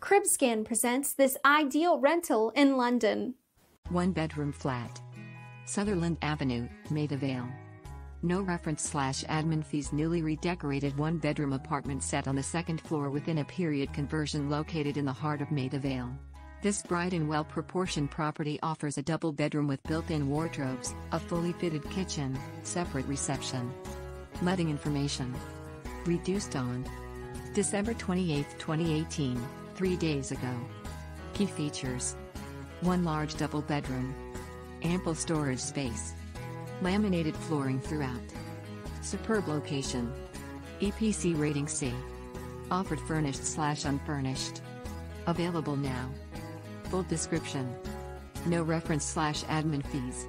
Cribscan presents this ideal rental in London. One bedroom flat. Sutherland Avenue, Maida Vale. No reference slash admin fees newly redecorated one bedroom apartment set on the second floor within a period conversion located in the heart of Maida Vale. This bright and well proportioned property offers a double bedroom with built in wardrobes, a fully fitted kitchen, separate reception. Letting information. Reduced on December 28, 2018, three days ago. Key features 1 large double bedroom, ample storage space, laminated flooring throughout. Superb location. EPC rating C. Offered furnished slash unfurnished. Available now. Full description. No reference slash admin fees.